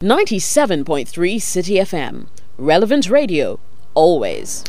97.3 Citi FM. Relevant radio, always.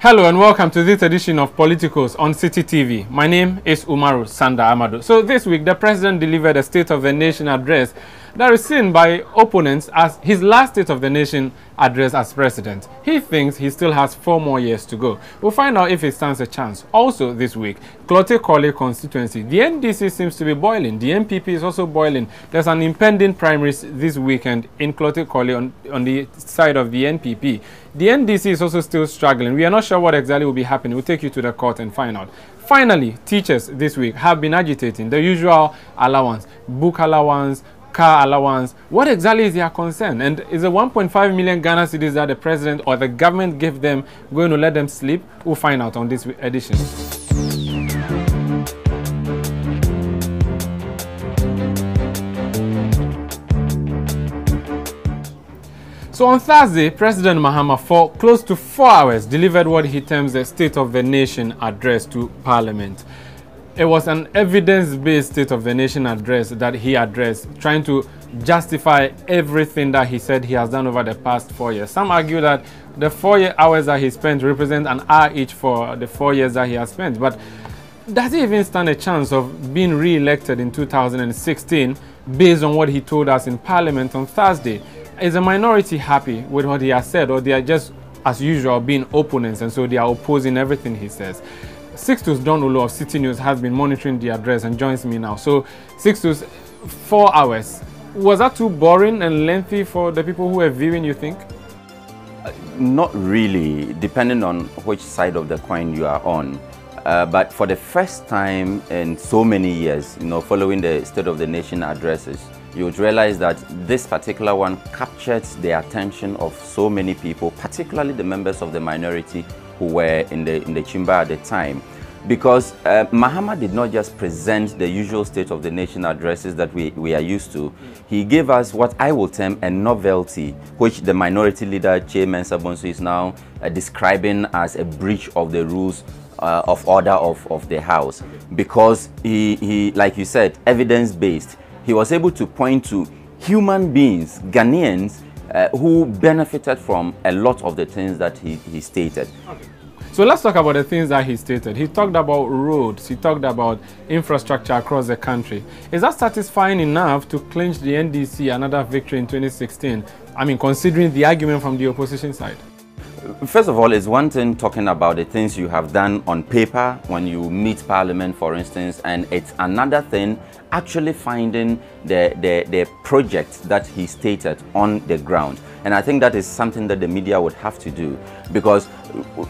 Hello and welcome to this edition of Politicos on Citi TV. My name is Umaru Sanda Amadu. So this week, the president delivered a State of the Nation address that is seen by opponents as his last State of the Nation address as president. He thinks he still has four more years to go. We'll find out if he stands a chance. Also this week, Klottey Korle constituency. The NDC seems to be boiling. The NPP is also boiling. There's an impending primaries this weekend in Klottey Korle on, on the side of the NPP. The NDC is also still struggling. We are not sure what exactly will be happening. We'll take you to the court and find out. Finally, teachers this week have been agitating the usual allowance, book allowance, car allowance. What exactly is their concern? And is the 1.5 million Ghana cedis that the president or the government gave them going to let them sleep? We'll find out on this edition. So on Thursday, President Mahama, for close to four hours, delivered what he terms a State of the Nation address to Parliament. It was an evidence-based State of the Nation address that he addressed, trying to justify everything that he said he has done over the past four years. Some argue that the four hours that he spent represent an hour each for the four years that he has spent. But does he even stand a chance of being re-elected in 2016 based on what he told us in Parliament on Thursday? Is a minority happy with what he has said or they are just, as usual, being opponents and so they are opposing everything he says? Sixtus Dong Ullo of Citi News has been monitoring the address and joins me now. So, Sixtus, four hours. Was that too boring and lengthy for the people who were viewing, you think? Uh, not really, depending on which side of the coin you are on. Uh, but for the first time in so many years, you know, following the State of the Nation addresses, you would realize that this particular one captured the attention of so many people, particularly the members of the minority who were in the, in the chamber at the time. Because uh, Mahama did not just present the usual State of the Nation addresses that we, we are used to. He gave us what I will term a novelty, which the minority leader, Kyei-Mensah-Bonsu, is now uh, describing as a breach of the rules uh, of order of, of the House. Because he, he, like you said, evidence-based. He was able to point to human beings, Ghanaians, uh, who benefited from a lot of the things that he, he stated. Okay. So let's talk about the things that he stated. He talked about roads, he talked about infrastructure across the country. Is that satisfying enough to clinch the NDC another victory in 2016? I mean, considering the argument from the opposition side. First of all, it's one thing talking about the things you have done on paper when you meet Parliament, for instance, and it's another thing actually finding the, the, the project that he stated on the ground. And I think that is something that the media would have to do because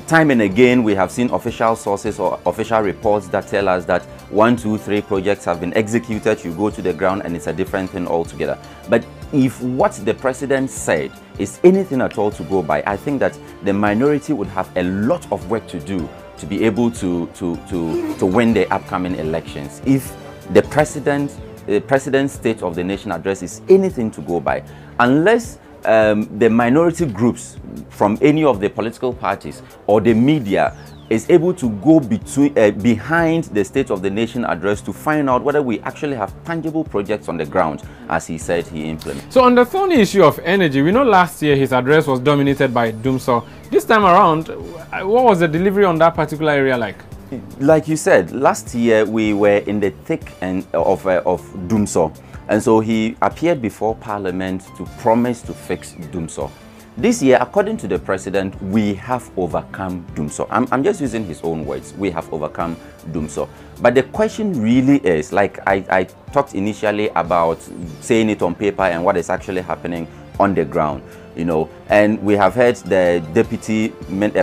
time and again we have seen official sources or official reports that tell us that one, two, three projects have been executed. You go to the ground and it's a different thing altogether. But if what the president said is anything at all to go by, I think that the minority would have a lot of work to do to be able to, to, to, to win the upcoming elections. If the president, the president's State of the Nation address is anything to go by. Unless um, the minority groups from any of the political parties or the media is able to go between uh, behind the state of the nation address to find out whether we actually have tangible projects on the ground as he said he implemented. So on the thorny issue of energy, we know last year his address was dominated by Dumsor. This time around, what was the delivery on that particular area like? like you said, last year we were in the thick and of, uh, of Dumsor. And so he appeared before Parliament to promise to fix Dumsor. This year, according to the president, we have overcome Dumsor. I'm, I'm just using his own words. We have overcome Dumsor. But the question really is, like I, I talked initially about saying it on paper and what is actually happening on the ground you know and we have heard the deputy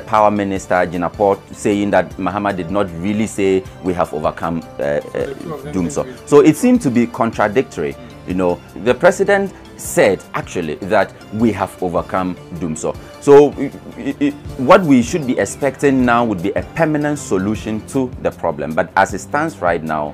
power minister Jinapor saying that Mahama did not really say we have overcome uh, uh, so it seemed to be contradictory you know the president said actually that we have overcome Dumsor so what we should be expecting now would be a permanent solution to the problem but as it stands right now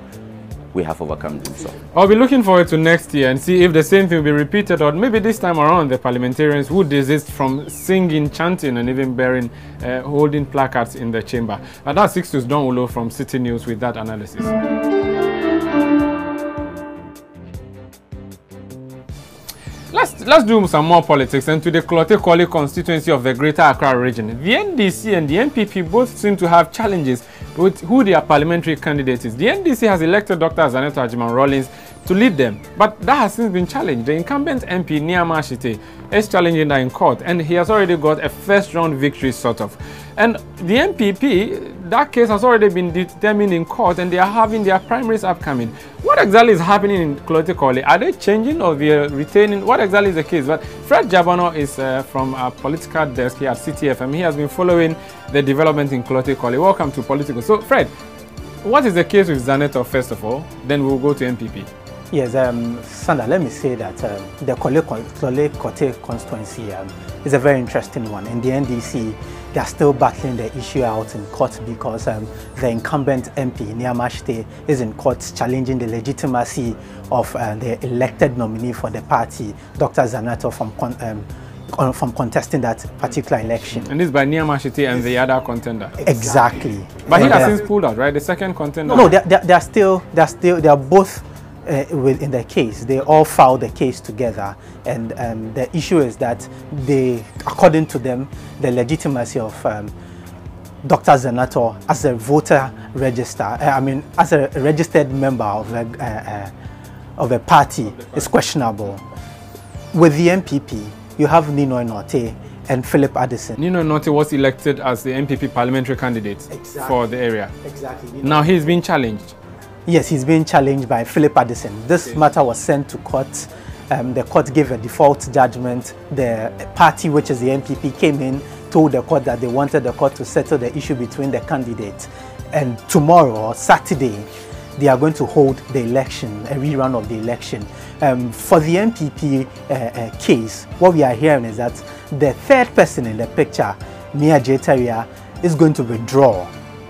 we have overcome Dumsor. I'll be looking forward to next year and see if the same thing will be repeated or maybe this time around the parliamentarians would desist from singing, chanting and even bearing, uh, holding placards in the chamber. And that's Sixtus Dong Ullo from Citi News with that analysis. Let's do some more politics and to the Klottey constituency of the Greater Accra region. The NDC and the NPP both seem to have challenges with who their parliamentary candidate is. The NDC has elected Dr. Zanetor Agyeman Rawlings to lead them, but that has since been challenged. The incumbent MP, Nii Armah Ashitey, is challenging that in court and he has already got a first round victory sort of. And the NPP, that case has already been determined in court and they are having their primaries upcoming. What exactly is happening in Klottey Are they changing or they are retaining? What exactly is the case? But Fred Djabanor is uh, from our political desk here at Citi FM. He has been following the development in Klottey Welcome to Politicos. So, Fred, what is the case with Zanetor, first of all? Then we'll go to NPP. Yes, um, Sanda, let me say that um, the Korle Klottey constituency um, is a very interesting one. In the NDC, they are still battling the issue out in court because um, the incumbent MP, Nii Armah Ashitey, is in court challenging the legitimacy of uh, the elected nominee for the party, Dr. Zanetor, from um, from contesting that particular election. And this by Nii Armah Ashitey and the other contender. Exactly. But he has since pulled out, right? The second contender. No, they, they, they are still, they are still, they are both uh, in the case. They all filed the case together, and um, the issue is that they, according to them, the legitimacy of um, Dr. Zanetor as a voter register, uh, I mean, as a registered member of a, uh, uh, of a party is questionable. With the NPP, you have Nino Nortey and Philip Addison. Nino Nortey was elected as the NPP parliamentary candidate exactly. for the area. Exactly. Now he's been challenged. Yes, he's being challenged by Philip Addison. This okay. matter was sent to court. Um, the court gave a default judgment. The party, which is the NPP, came in, told the court that they wanted the court to settle the issue between the candidates. And tomorrow, Saturday, they are going to hold the election, a rerun of the election. Um, for the NPP uh, uh, case, what we are hearing is that the third person in the picture, Mia Jetaria, is going to withdraw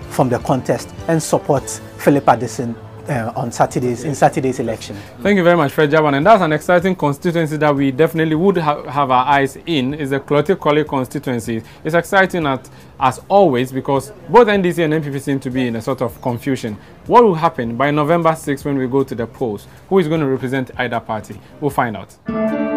from the contest and support Philip Addison uh, on Saturdays in Saturday's election. Thank you very much, Fred Jaban. And that's an exciting constituency that we definitely would ha have our eyes in. Is the Klottey constituency. It's exciting at, as always because both NDC and NPP seem to be in a sort of confusion. What will happen by November 6th when we go to the polls? Who is going to represent either party? We'll find out.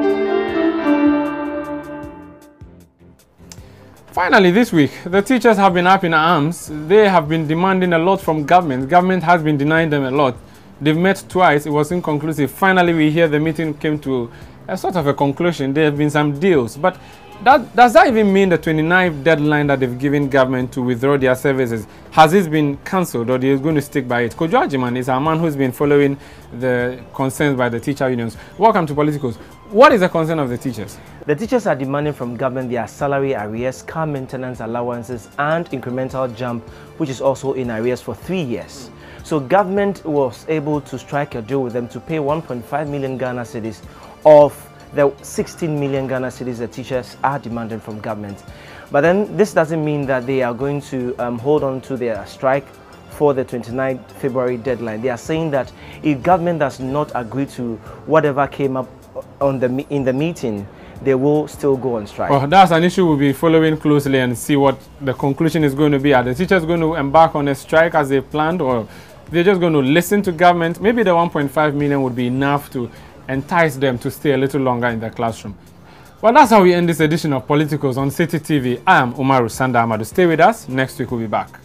Finally, this week, the teachers have been up in arms. They have been demanding a lot from government. Government has been denying them a lot. They've met twice. It was inconclusive. Finally, we hear the meeting came to a sort of a conclusion. There have been some deals. But that, does that even mean the 29th deadline that they've given government to withdraw their services? Has this been cancelled or they're going to stick by it? Kojo Agyeman is a man who's been following the concerns by the teacher unions. Welcome to Politicos. What is the concern of the teachers? The teachers are demanding from government their salary arrears, car maintenance allowances, and incremental jump, which is also in arrears for three years. So government was able to strike a deal with them to pay 1.5 million Ghana cedis of the 16 million Ghana cedis the teachers are demanding from government. But then this doesn't mean that they are going to um, hold on to their strike for the 29th February deadline. They are saying that if government does not agree to whatever came up on the in the meeting, they will still go on strike. Well, that's an issue we'll be following closely and see what the conclusion is going to be. Are the teachers going to embark on a strike as they planned, or they're just going to listen to government? Maybe the 1.5 million would be enough to entice them to stay a little longer in the classroom. Well, that's how we end this edition of Politicos on Citi TV. I am Umaru Sanda Amadu. Stay with us. Next week we'll be back.